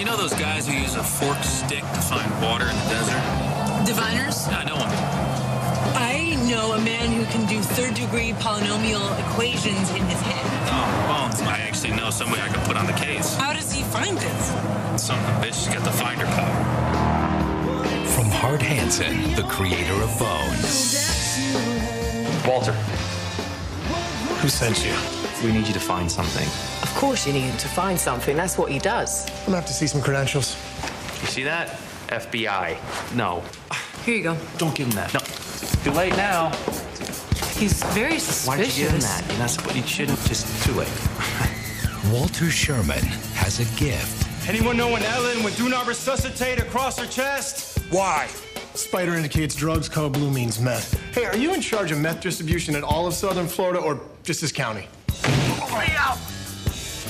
You know those guys who use a forked stick to find water in the desert? Diviners? I know one. I know a man who can do third degree polynomial equations in his head. Oh, Bones. I actually know somebody I can put on the case. How does he find this? Some of the bitch has got the finder power. From Hart Hanson, the creator of Bones. Walter, Who sent you? We need you to find something. Of course you need him to find something. That's what he does. I'm gonna have to see some credentials. You see that? FBI. No. Here you go. Don't give him that. No. Too late now. He's very suspicious. Why did you give him that? You're not supposed. You shouldn't. Just too late. Walter Sherman has a gift. Anyone know when Ellen would do not resuscitate across her chest? Why? Spider indicates drugs, color blue means meth. Hey, are you in charge of meth distribution in all of southern Florida or just this county?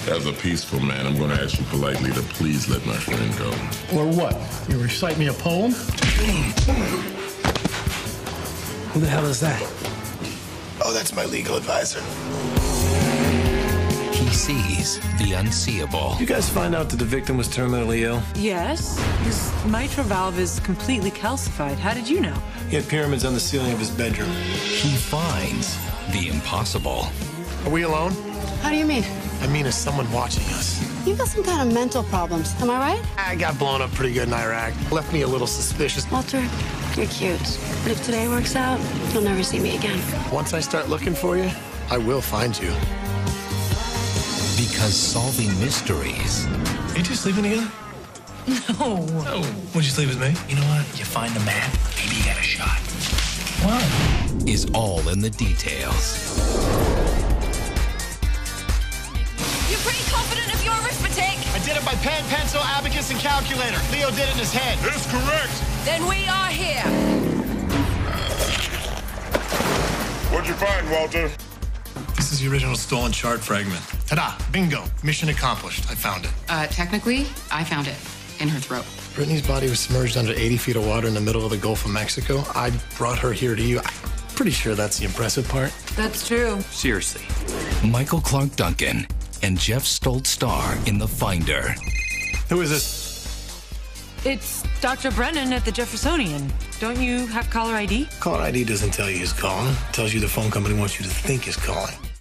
As a peaceful man, I'm going to ask you politely to please let my friend go. Or what? You recite me a poem? Who the hell is that? Oh, that's my legal advisor. He sees the unseeable. You guys find out that the victim was terminally ill? Yes. His mitral valve is completely calcified. How did you know? He had pyramids on the ceiling of his bedroom. He finds the impossible. Are we alone? How do you mean? I mean, is someone watching us? You've got some kind of mental problems. Am I right? I got blown up pretty good in Iraq. Left me a little suspicious. Walter, you're cute. But if today works out, you'll never see me again. Once I start looking for you, I will find you. Because solving mysteries Are you two sleeping together? No. No. would you sleep with me? You know what? You find a man, maybe you got a shot. What? is all in the details. Pen, pencil, abacus, and calculator. Leo did it in his head. That's correct. Then we are here. What'd you find, Walter? This is the original stolen chart fragment. Ta-da! Bingo! Mission accomplished. I found it. Uh, technically, I found it in her throat. Brittany's body was submerged under 80 feet of water in the middle of the Gulf of Mexico. I brought her here to you. I'm pretty sure that's the impressive part. That's true. Seriously. Michael Clarke Duncan and Geoff Stults star in The Finder. Who is this? It's Dr. Brennan at the Jeffersonian. Don't you have caller ID? Caller ID doesn't tell you who's calling. It tells you the phone company wants you to think is calling.